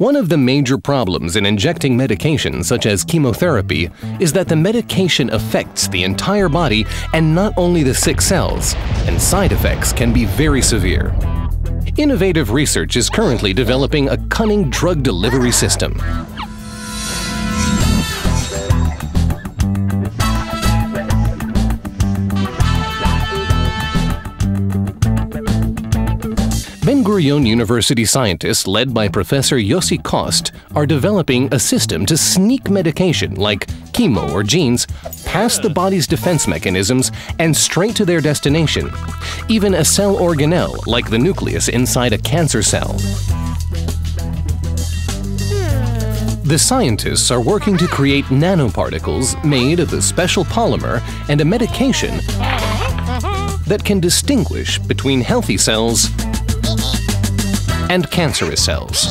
One of the major problems in injecting medication such as chemotherapy is that the medication affects the entire body and not only the sick cells, and side effects can be very severe. Innovative research is currently developing a cunning drug delivery system. Ben Gurion University scientists, led by Professor Yossi Kost, are developing a system to sneak medication like chemo or genes past the body's defense mechanisms and straight to their destination, even a cell organelle like the nucleus inside a cancer cell. The scientists are working to create nanoparticles made of a special polymer and a medication that can distinguish between healthy cells and cancerous cells.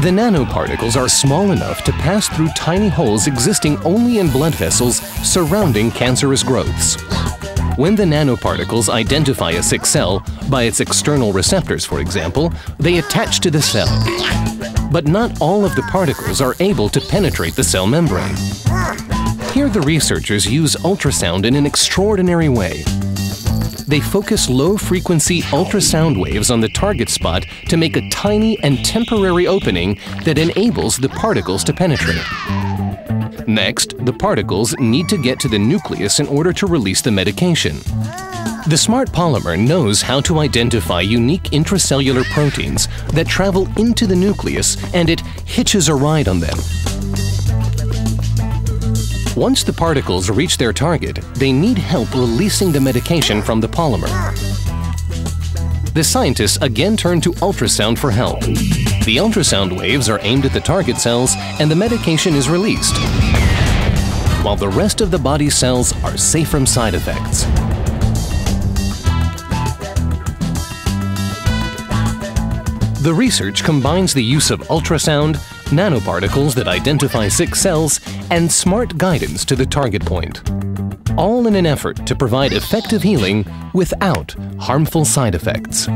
The nanoparticles are small enough to pass through tiny holes existing only in blood vessels surrounding cancerous growths. When the nanoparticles identify a sick cell, by its external receptors for example, they attach to the cell. But not all of the particles are able to penetrate the cell membrane. Here the researchers use ultrasound in an extraordinary way. They focus low-frequency ultrasound waves on the target spot to make a tiny and temporary opening that enables the particles to penetrate. Next, the particles need to get to the nucleus in order to release the medication. The smart polymer knows how to identify unique intracellular proteins that travel into the nucleus and it hitches a ride on them. Once the particles reach their target, they need help releasing the medication from the polymer. The scientists again turn to ultrasound for help. The ultrasound waves are aimed at the target cells and the medication is released, while the rest of the body's cells are safe from side effects. The research combines the use of ultrasound, nanoparticles that identify sick cells, and smart guidance to the target point. All in an effort to provide effective healing without harmful side effects.